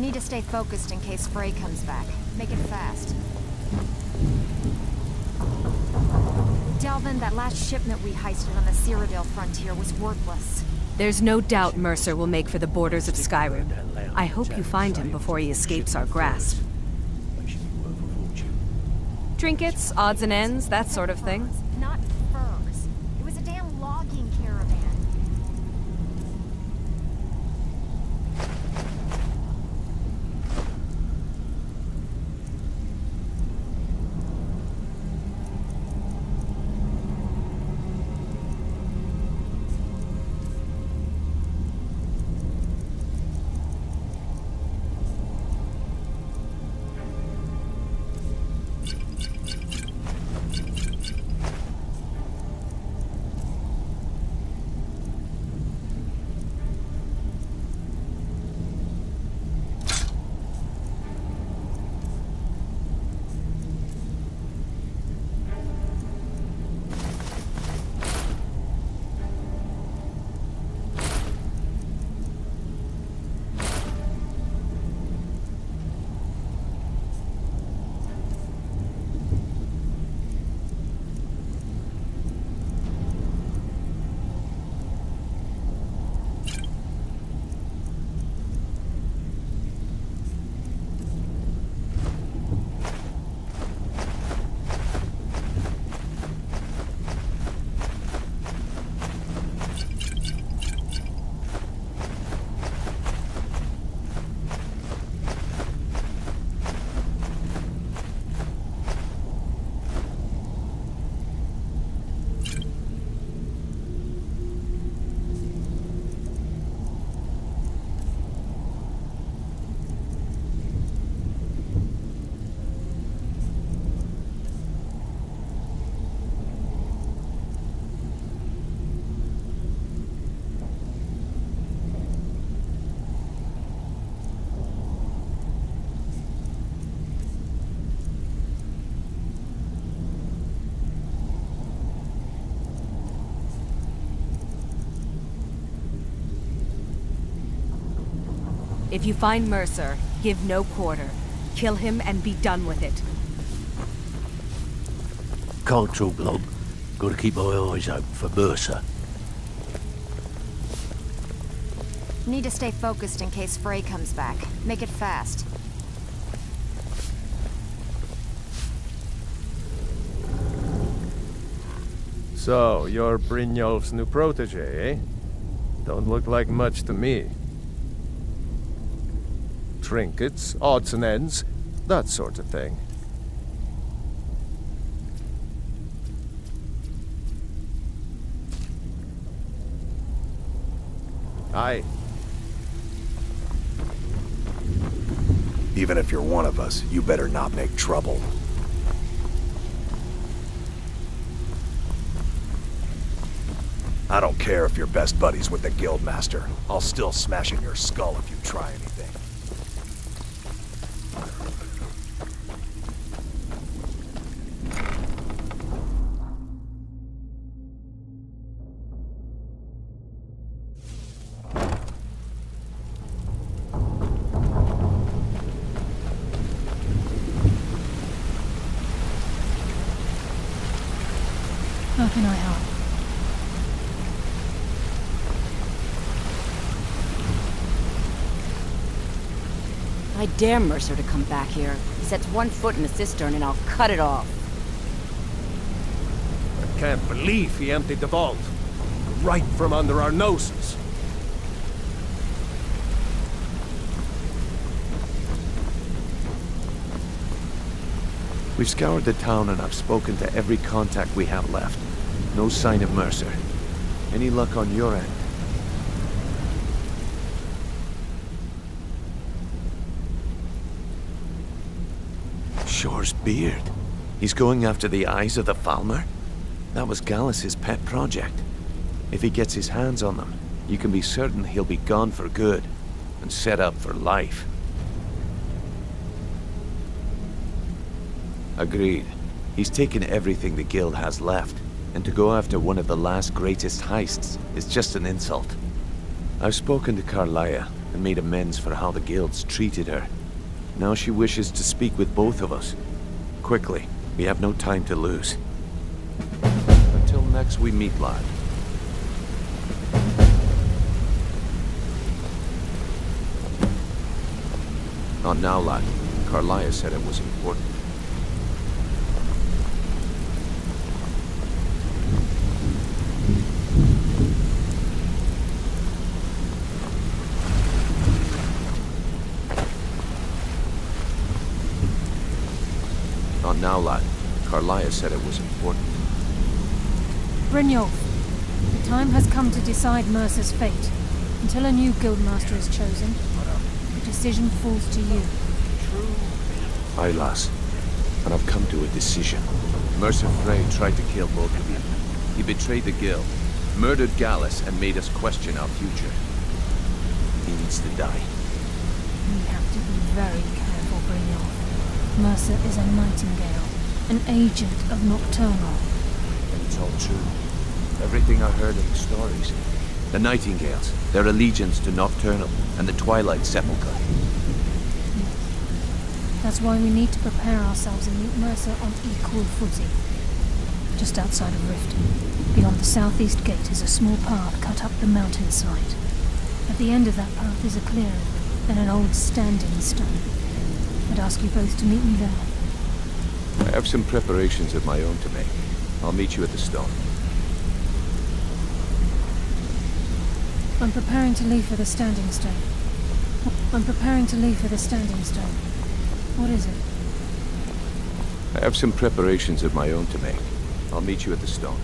Need to stay focused in case Frey comes back. Make it fast. Delvin, that last shipment we heisted on the Cyrodiil frontier was worthless. There's no doubt Mercer will make for the borders of Skyrim. I hope you find him before he escapes our grasp. Trinkets, odds and ends, that sort of thing. If you find Mercer, give no quarter. Kill him and be done with it. Can't talk long. Gotta keep my eyes open for Mercer. Need to stay focused in case Frey comes back. Make it fast. So, you're Brynjolf's new protege, eh? Don't look like much to me. Trinkets, odds and ends, that sort of thing. Aye, Even if you're one of us, you better not make trouble. I don't care if you're best buddies with the Guildmaster. I'll still smash in your skull if you try anything. How can I help? I dare Mercer to come back here. He sets one foot in the cistern and I'll cut it off. I can't believe he emptied the vault. Right from under our noses. We've scoured the town and I've spoken to every contact we have left. No sign of Mercer. Any luck on your end? Shor's beard. He's going after the eyes of the Falmer? That was Gallus's pet project. If he gets his hands on them, you can be certain he'll be gone for good and set up for life. Agreed. He's taken everything the guild has left, and to go after one of the last greatest heists is just an insult. I've spoken to Karliah. and made amends for how the guilds treated her. Now she wishes to speak with both of us. Quickly, we have no time to lose. Until next we meet, lad. Not now, lad. Karliah said it was important. Not now, lad. Karliah said it was important. Brynjolf, the time has come to decide Mercer's fate. Until a new guildmaster is chosen, the decision falls to you. Aye, lass. And I've come to a decision. Mercer Frey tried to kill both of you. He betrayed the guild, murdered Gallus, and made us question our future. He needs to die. We have to be very careful. Mercer is a nightingale, an agent of Nocturnal. And it's all true. Everything I heard in the stories. The Nightingales, their allegiance to Nocturnal, and the Twilight Sepulchre. That's why we need to prepare ourselves and meet Mercer on equal footing. Just outside of Riften, beyond the southeast gate is a small path cut up the mountainside. At the end of that path is a clearing and an old standing stone. I'd ask you both to meet me there. I have some preparations of my own to make. I'll meet you at the stone. I'm preparing to leave for the standing stone. I'm preparing to leave for the standing stone. What is it? I have some preparations of my own to make. I'll meet you at the stone.